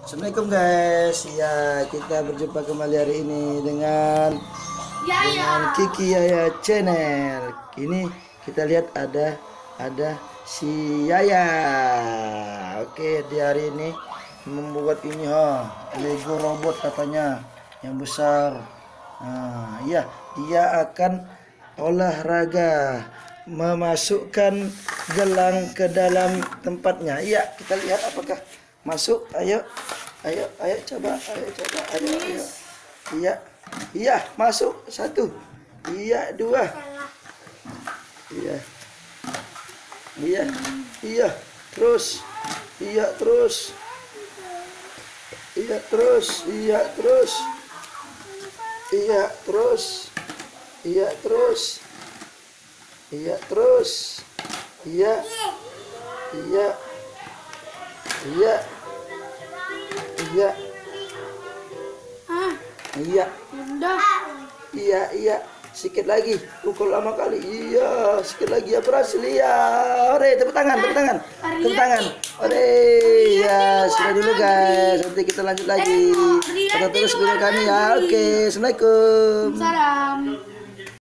Assalamualaikum guys. Ya, kita berjumpa kembali hari ini dengan dengan Kiki Yaya Channel. Kini kita lihat ada ada si Yaya. Oke, di hari ini membuat ini ha, Lego robot katanya yang besar. Nah, iya, dia akan olahraga memasukkan gelang ke dalam tempatnya. Iya, kita lihat apakah masuk. Ayo. Ayo, ayo coba, ayo coba, ayo, ayo. Iya. Iya, masuk satu. Iya, dua. Iya. Iya. Iya, terus. Iya, terus. Iya, terus. Iya, terus. Iya, terus. Iya, terus. Iya, terus. Iya. Iya. Iya. Iya. Ah, Iya. udah. Iya, iya. Sedikit lagi. Pukul lama kali. Iya, sedikit lagi ya berhasil. Iya. Ore, tepuk tangan, tepuk tangan. Tepuk tangan. Ore, ya, sudah dulu guys. Nanti kita lanjut lagi. Tetap terus video kami ya. Oke, Assalamualaikum. Salam.